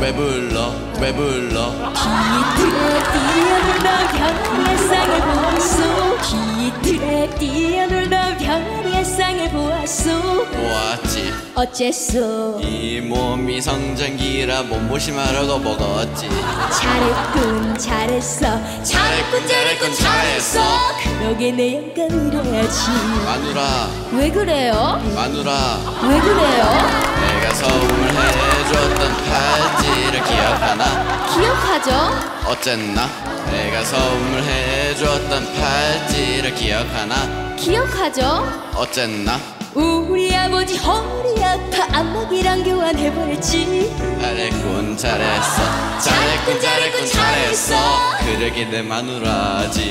왜 불러 왜 불러. 비틀어 뛰어들며 현미의 쌍을 보소 보았소 보았지? 어째서 이 몸이 성장기라 몸보심하려고 먹었지. 잘했군 잘했어. 잘했군 잘했군 잘했어. 그러게 내 영감이라지. 마누라. 왜 그래요? 마누라. 왜 그래요? 내가 선물해줬던 팔찌를 기억하나? 기억하죠? 어쨌나? 내가 선물해줬던 팔찌를 기억하나? 기억하죠? 어쨌나 우리 아버지 허리 아파 안마기랑 교환해버렸지. 잘했군 잘했어. 잘했군 잘했군 잘했어. 그러게 내 마누라지.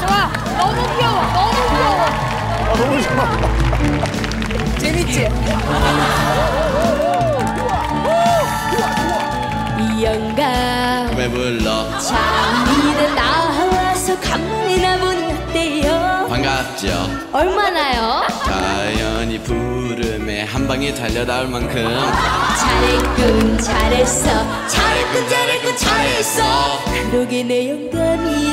좋아. 너무 귀여워 너무 귀여워. 아, 너무 좋아. 재밌지? 이 영감 왜 불러? 장미는 나 반갑죠? 얼마나요? 자연이 부름에 한 방에 달려나올 만큼 잘했군 잘했어. 잘했군 잘했군 잘했어. 그러게 내 영감이라지